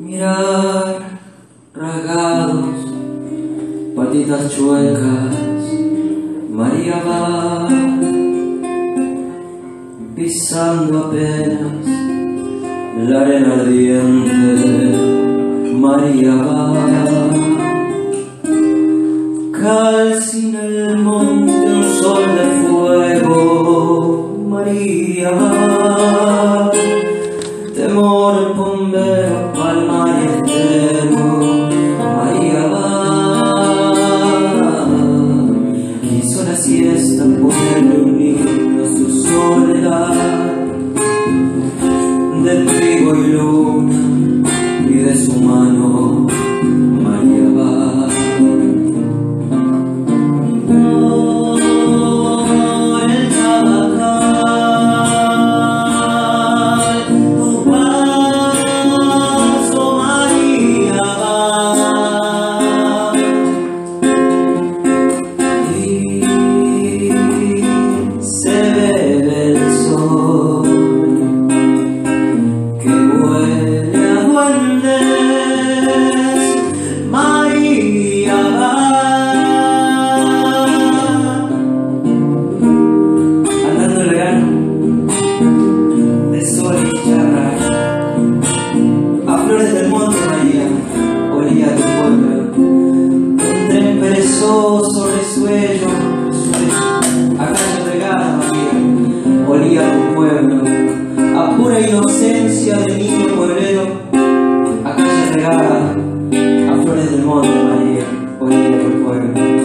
mirar ragados, patitas chuecas, María va pisando apenas la arena ardiente, María va calcina el monte un sol de fuego, María va. ஓரும் கொம்பு வாழ்மாயத்து inocencia de niño pueblero a calle regada a flores del monte María olía tu pueblo